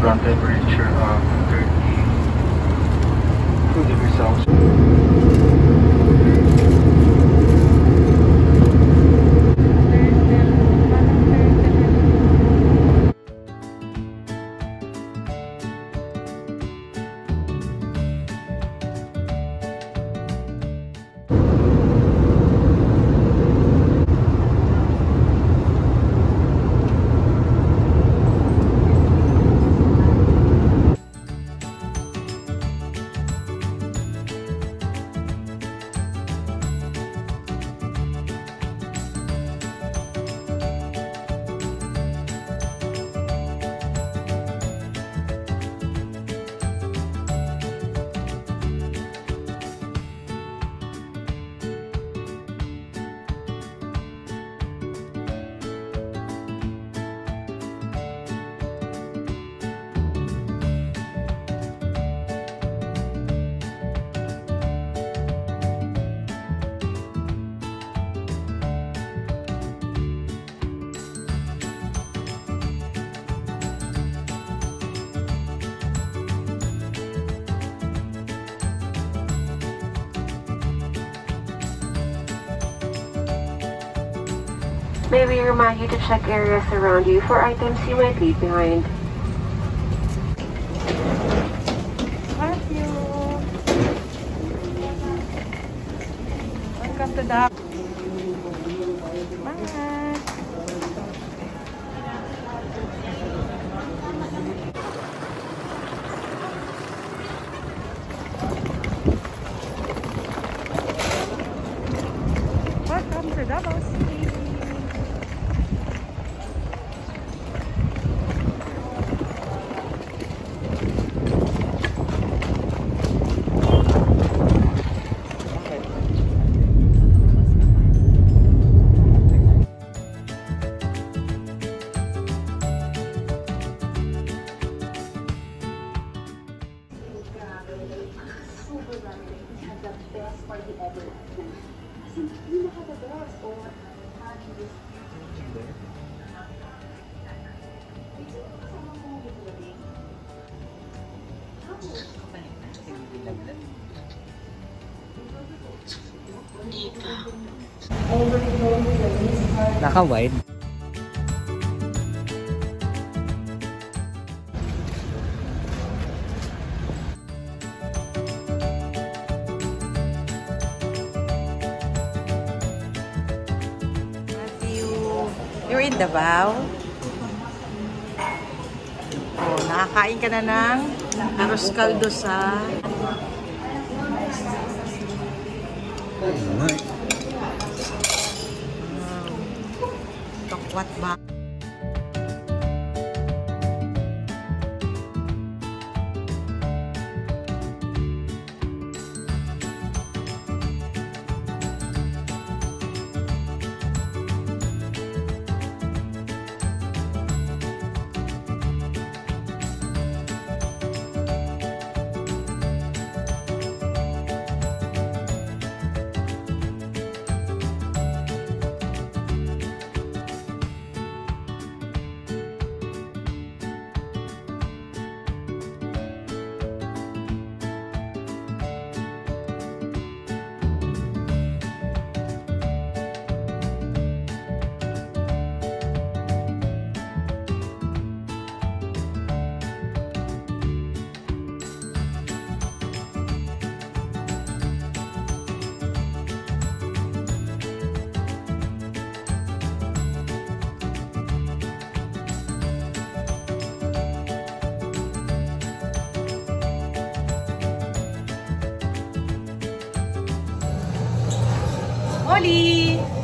ground temperature of 32 degrees Celsius. May we remind you to check areas around you for items you might leave behind. Thank you. Welcome to the... Welcome to Davao Matthew, you're in Davao? Oh, nakakain ka na ng arroz caldo sa Quạt. Molly!